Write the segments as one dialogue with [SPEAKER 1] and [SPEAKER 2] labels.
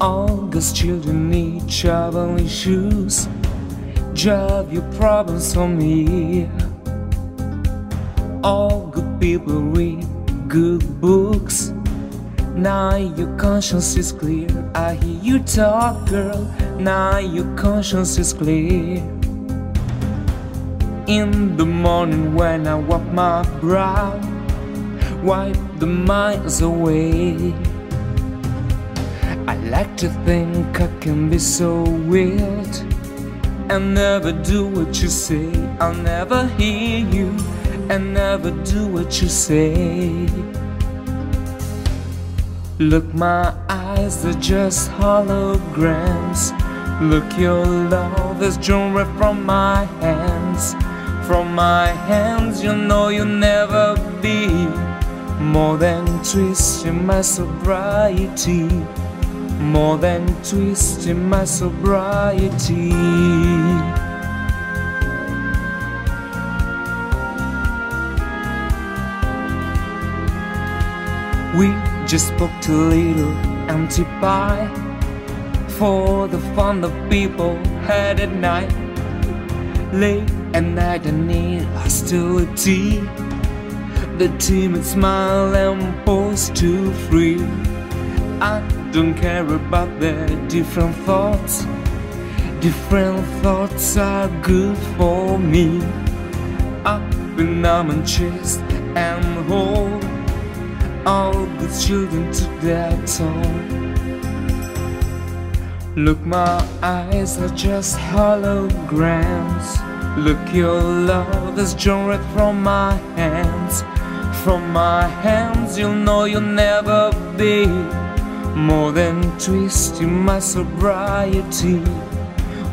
[SPEAKER 1] August children need traveling shoes. Drive your problems for me. All good people read good books. Now your conscience is clear. I hear you talk, girl. Now your conscience is clear. In the morning when I wipe my brow, wipe the miles away. Like to think I can be so weird and never do what you say. I'll never hear you and never do what you say. Look, my eyes are just holograms. Look, your love is drawn from my hands. From my hands, you know you'll never be more than twisting my sobriety. More than twisting my sobriety. We just spoke to little empty pie for the fun the people had at night. Late at night, I need hostility. The timid smile and pose too free. I don't care about their different thoughts. Different thoughts are good for me. Up and arm and chest and hold all good children to their tone. Look, my eyes are just holograms. Look, your love is drawn right from my hands. From my hands, you'll know you'll never be more than twisting my sobriety.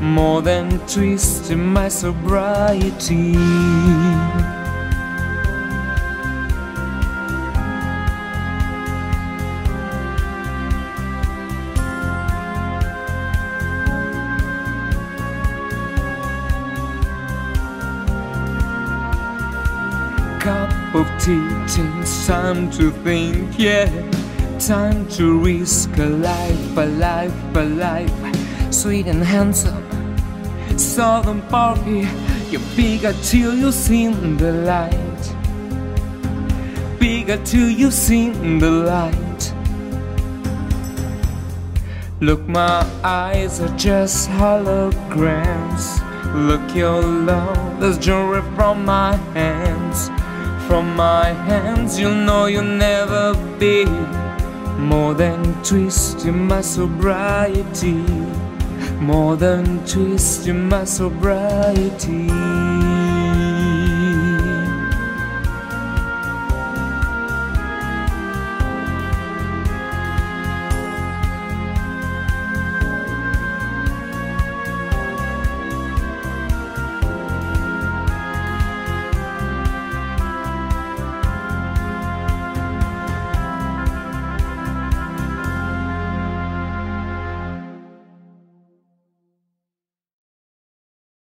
[SPEAKER 1] More than twisting my sobriety. cup of tea, it's time to think, yeah. Time to risk a life, a life, a life. Sweet and handsome, southern party. You're bigger till you seen the light. Bigger till you seen the light. Look, my eyes are just holograms. Look, your love is jewelry from my hands. From my hands, you'll know you'll never be more than twisting my sobriety. More than twisting my sobriety.